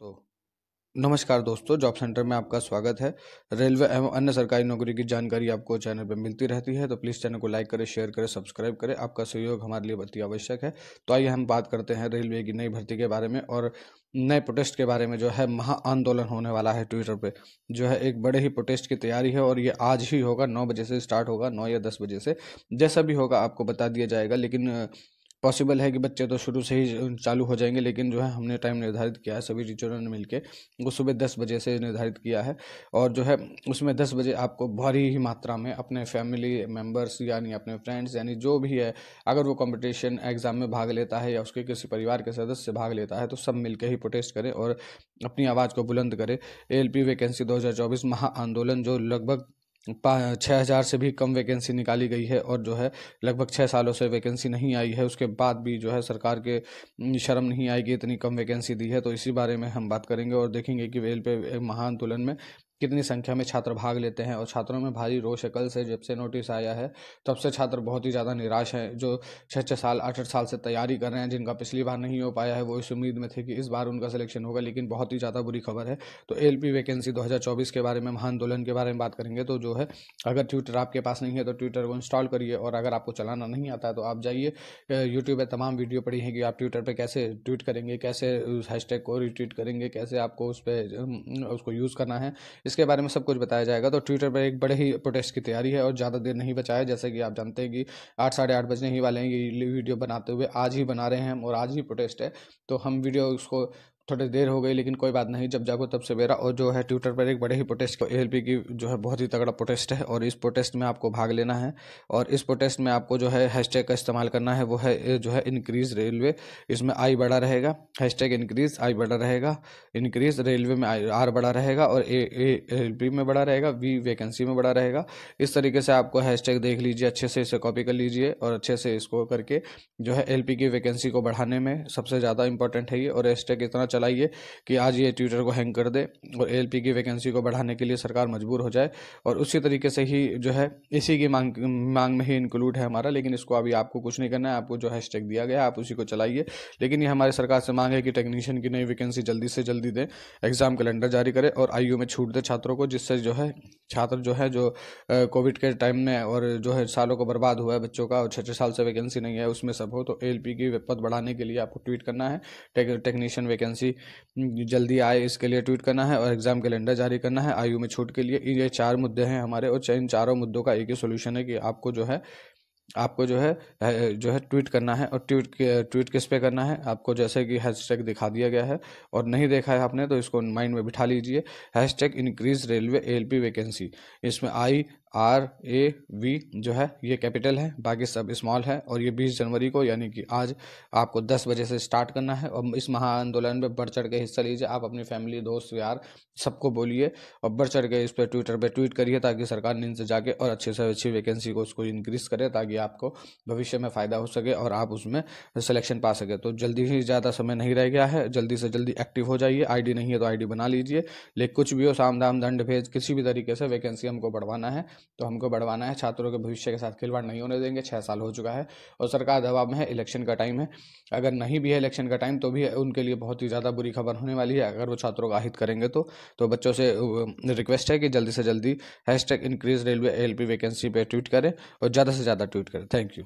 तो नमस्कार दोस्तों, जॉब सेंटर में आपका स्वागत है। रेलवे एवं अन्य सरकारी नौकरी की जानकारी आपको चैनल पर मिलती रहती है तो प्लीज़ चैनल को लाइक करें, शेयर करें, सब्सक्राइब करें। आपका सहयोग हमारे लिए अति आवश्यक है। तो आइए हम बात करते हैं रेलवे की नई भर्ती के बारे में और नए प्रोटेस्ट के बारे में, जो है महा आंदोलन होने वाला है ट्विटर पे। जो है एक बड़े ही प्रोटेस्ट की तैयारी है और ये आज ही होगा, नौ बजे से स्टार्ट होगा, नौ या दस बजे से। जैसा भी होगा आपको बता दिया जाएगा, लेकिन पॉसिबल है कि बच्चे तो शुरू से ही चालू हो जाएँगे, लेकिन जो है हमने टाइम निर्धारित किया है, सभी टीचरों ने मिलकर वो सुबह दस बजे से निर्धारित किया है और जो है उसमें दस बजे आपको भारी ही मात्रा में अपने फैमिली मेंबर्स यानी अपने फ्रेंड्स यानी जो भी है, अगर वो कॉम्पिटिशन एग्ज़ाम में भाग लेता है या उसके किसी परिवार के सदस्य भाग लेता है तो सब मिलकर ही प्रोटेस्ट करें और अपनी आवाज़ को बुलंद करें। एल वैकेंसी दो हज़ार चौबीस महा आंदोलन जो लगभग छः हज़ार से भी कम वैकेंसी निकाली गई है और जो है लगभग छः सालों से वैकेंसी नहीं आई है। उसके बाद भी जो है सरकार के शर्म नहीं आएगी इतनी कम वैकेंसी दी है। तो इसी बारे में हम बात करेंगे और देखेंगे कि वेल पे महाआंदोलन में कितनी संख्या में छात्र भाग लेते हैं और छात्रों में भारी रोष शकल से जब से नोटिस आया है, तब से छात्र बहुत ही ज़्यादा निराश हैं, जो छः छः साल आठ आठ साल से तैयारी कर रहे हैं, जिनका पिछली बार नहीं हो पाया है, वो इस उम्मीद में थे कि इस बार उनका सिलेक्शन होगा, लेकिन बहुत ही ज़्यादा बुरी खबर है। तो एलपी वैकेंसी दो हज़ार चौबीस के बारे में महाआंदोलन के बारे में बात करेंगे तो जो है, अगर ट्विटर आपके पास नहीं है तो ट्विटर को इंस्टॉल करिए और अगर आपको चलाना नहीं आता है तो आप जाइए। यूट्यूब पर तमाम वीडियो पड़ी हैं कि आप ट्विटर पर कैसे ट्वीट करेंगे, कैसे हैशटैग को रिट्वीट करेंगे, कैसे आपको उस पर उसको यूज़ करना है। इसके बारे में सब कुछ बताया जाएगा। तो ट्विटर पर एक बड़े ही प्रोटेस्ट की तैयारी है और ज़्यादा देर नहीं बचा है जैसे कि आप जानते हैं कि आठ, साढ़े आठ बजने ही वाले हैं ये वीडियो बनाते हुए आज ही बना रहे हैं हम और आज ही प्रोटेस्ट है। तो हम वीडियो उसको थोड़ी देर हो गई, लेकिन कोई बात नहीं। जब जागो तब सवेरा और जो है ट्विटर पर एक बड़े ही प्रोटेस्ट ए एल की जो है बहुत ही तगड़ा प्रोटेस्ट है और इस प्रोटेस्ट में आपको भाग लेना है और इस प्रोटेस्ट में आपको जो है हैशटैग का इस्तेमाल करना है, वो है जो है इनक्रीज रेलवे इसमें आई बड़ा रहेगा हैशटैग इंक्रीज आई बड़ा रहेगा इंक्रीज रेलवे में आर बड़ा रहेगा और ए एल में बड़ा रहेगा वी वैकेंसी में बड़ा रहेगा। इस तरीके से आपको हैशटैग देख लीजिए, अच्छे से इसे कॉपी कर लीजिए और अच्छे से इसको करके जो है एल की वैकेंसी को बढ़ाने में सबसे ज़्यादा इंपॉर्टेंट है ये और हैशटैग इतना चलाइए कि आज ये ट्विटर को हैंग कर दे और एल की वैकेंसी को बढ़ाने के लिए सरकार मजबूर हो जाए। और उसी तरीके से ही जो है, इसी की मांग मांग में ही इंक्लूड है हमारा, लेकिन इसको अभी आपको कुछ नहीं करना है। आपको जो हैशटैग दिया गया आप उसी को चलाइए। लेकिन ये हमारी सरकार से मांग है कि टेक्नीशियन की नई वैकेंसी जल्दी से जल्दी दें एग्ज़ाम कैलेंडर जारी करे और आयु में छूट दे छात्रों को, जिससे जो है, छात्र जो है, जो कोविड के टाइम में और जो है, सालों को बर्बाद हुआ है बच्चों का और छः छः साल से वैकेंसी नहीं है, उसमें सब हो तो एल की पद बढ़ाने के लिए आपको ट्वीट करना है। टेक्नीशियन वैकेंसी जल्दी आए इसके लिए ट्वीट करना है और एग्ज़ाम कैलेंडर जारी करना है आयु में छूट के लिए। ये चार मुद्दे हैं हमारे और इन चारों मुद्दों का एक ही सोल्यूशन है कि आपको जो है, आपको जो है जो है ट्वीट करना है और ट्वीट ट्वीट किस पे करना है। आपको जैसे कि हैशटैग दिखा दिया गया है और नहीं देखा है आपने तो इसको माइंड में बिठा लीजिए। Hashtag increase railway LP vacancy इसमें आई आर ए वी जो है, ये कैपिटल है, बाकी सब स्मॉल है और ये 20 जनवरी को यानी कि आज आपको 10 बजे से स्टार्ट करना है और इस महा आंदोलन में बढ़ चढ़ के हिस्सा लीजिए। आप अपनी फैमिली दोस्त, यार सबको बोलिए और बढ़ चढ़ के इस पर ट्विटर पर ट्वीट करिए ताकि सरकार नींद से जाके और अच्छे से अच्छी वैकेंसी को उसको इंक्रीज़ करे ताकि आपको भविष्य में फ़ायदा हो सके और आप उसमें सिलेक्शन पा सके। तो जल्दी ही ज़्यादा समय नहीं रह गया है, जल्दी से जल्दी एक्टिव हो जाइए। आईडी नहीं है तो आईडी बना लीजिए। लेकिन कुछ भी हो साम दाम दंड भेज किसी भी तरीके से वैकेंसी हमको बढ़वाना है। तो हमको बढ़वाना है, छात्रों के भविष्य के साथ खिलवाड़ नहीं होने देंगे छः साल हो चुका है और सरकार दबाव में है, इलेक्शन का टाइम है। अगर नहीं भी है इलेक्शन का टाइम तो भी उनके लिए बहुत ही ज़्यादा बुरी खबर होने वाली है, अगर वो छात्रों का हित करेंगे तो। तो बच्चों से रिक्वेस्ट है कि जल्दी से जल्दी hash tag increase railway L vacancy पर ट्वीट करें और ज़्यादा से ज़्यादा ट्वीट करें। Thank you